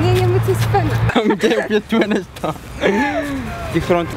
Nie, nie, my coś spędzamy. Gdzie upieczone to? I front.